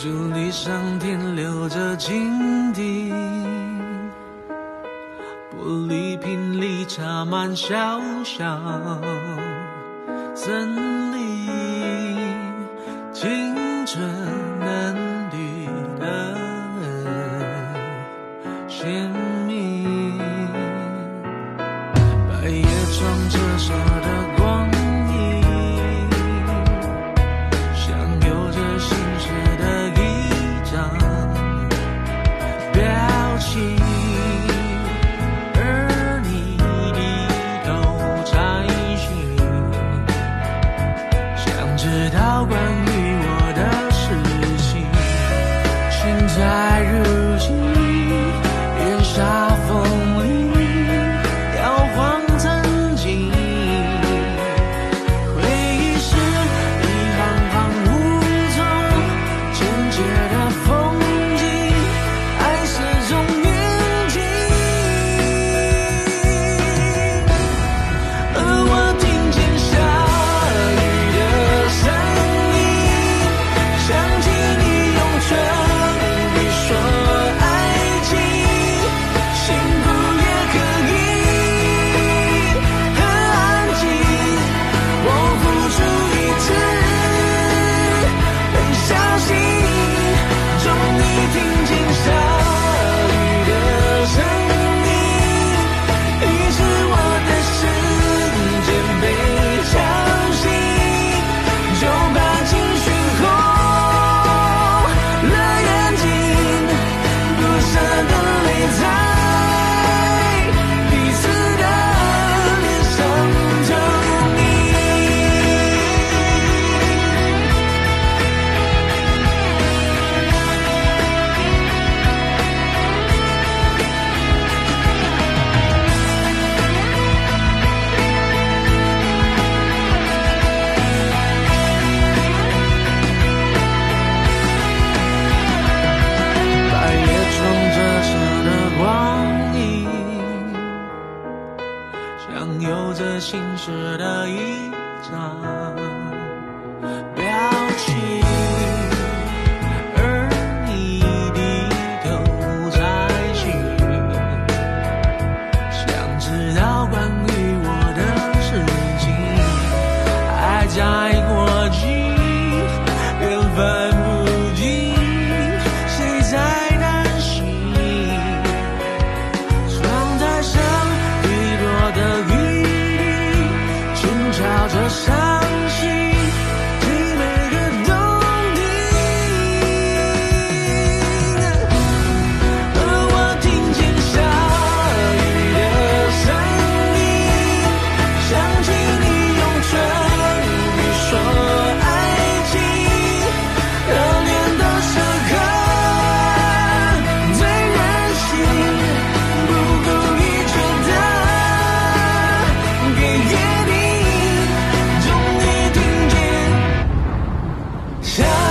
祝你上天留着蜻蜓，玻璃瓶里插满小小森林，青春嫩绿的鲜明，百叶窗折射的光。在日心事的一张 time.